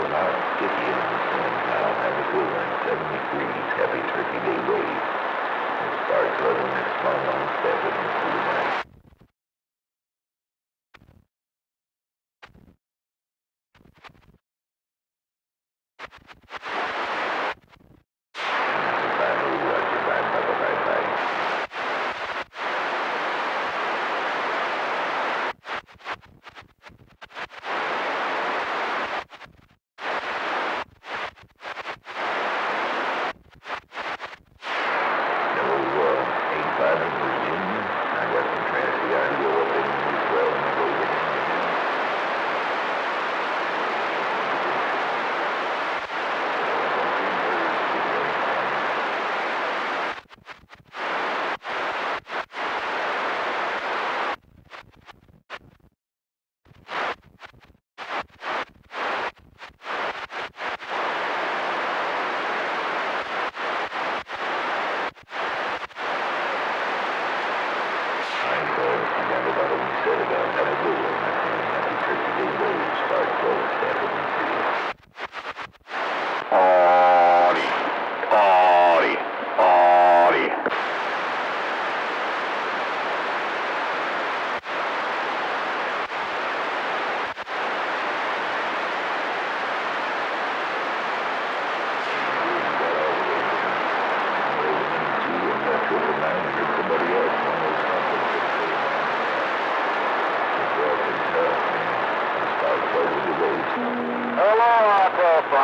Still not sticky the sun. Now have a good one. 7 degrees. Happy Turkey Day wave. And start flooding that small on stepping into the night.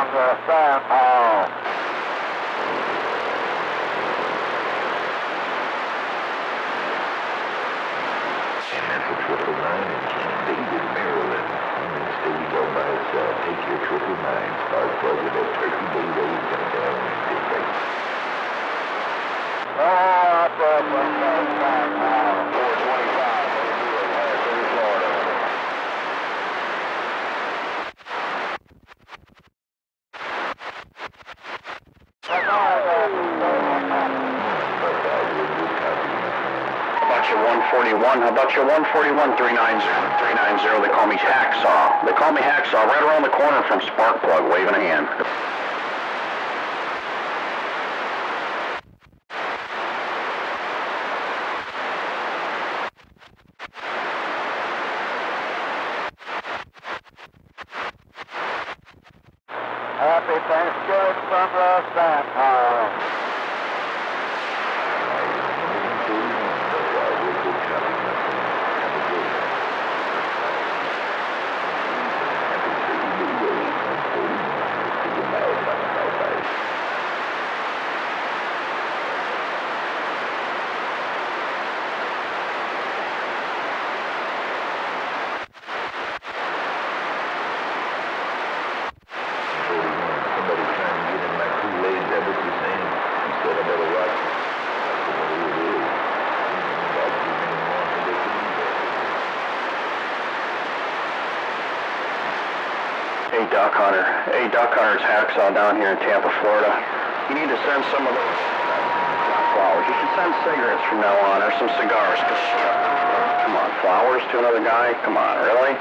From the San Paul. And that's a triple nine in Camp David, Maryland. In stage all by itself. Take your triple nine, start plugging that turkey day wave come down and sit right. Hello, Otto from the San Paul. 425, in Florida. But uh, you're good copy, my friend. How about your 141? How about your 141 390? 390, they call me Hacksaw. They call me Hacksaw right around the corner from Sparkplug, waving a hand. Happy Thanksgiving from the San Hey, Duck Hunter. Hey, Duck Hunter, it's Hacksaw down here in Tampa, Florida. You need to send some of those flowers. You should send cigarettes from now on, or some cigars. Come on, flowers to another guy? Come on, really?